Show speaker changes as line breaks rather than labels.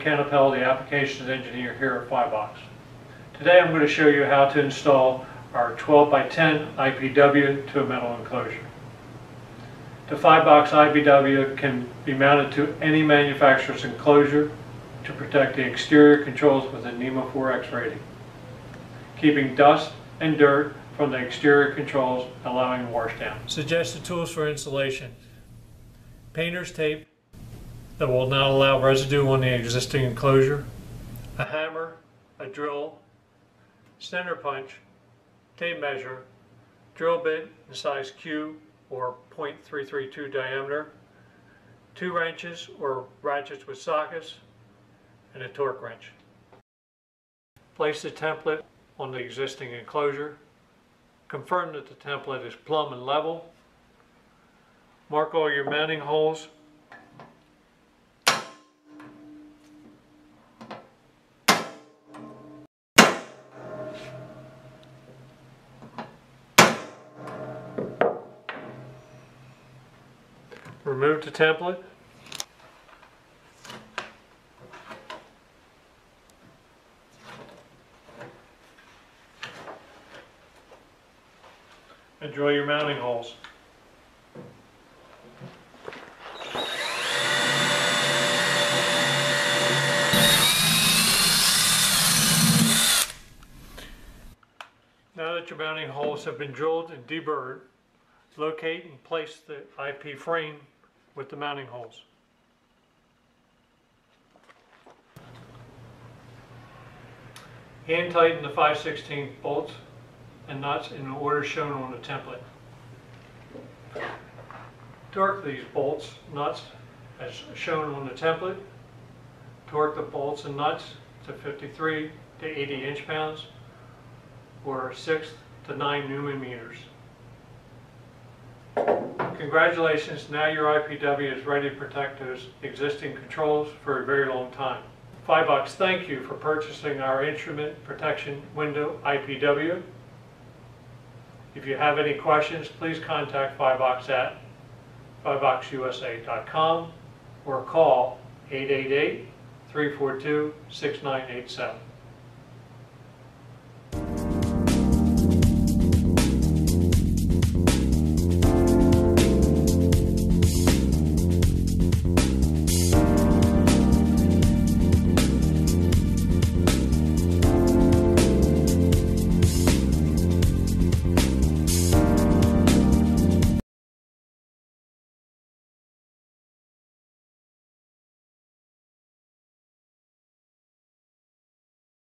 Ken Appel, the applications engineer here at Fibox. Today I'm going to show you how to install our 12 by 10 IPW to a metal enclosure. The Fibox IPW can be mounted to any manufacturer's enclosure to protect the exterior controls with a NEMA 4X rating, keeping dust and dirt from the exterior controls, allowing washdown. Suggested tools for installation. Painter's tape that will not allow residue on the existing enclosure, a hammer, a drill, center punch, tape measure, drill bit in size Q or .332 diameter, two wrenches or ratchets with sockets, and a torque wrench. Place the template on the existing enclosure. Confirm that the template is plumb and level. Mark all your mounting holes. Remove the template. and drill your mounting holes. Now that your mounting holes have been drilled and deburred, locate and place the IP frame with the mounting holes. Hand tighten the 5 16 bolts and nuts in the order shown on the template. Torque these bolts, nuts, as shown on the template. Torque the bolts and nuts to 53 to 80 inch pounds or 6 to 9 newton meters. Congratulations, now your IPW is ready to protect those existing controls for a very long time. Fibox, thank you for purchasing our instrument protection window IPW. If you have any questions, please contact Fibox at fiboxusa.com or call 888-342-6987.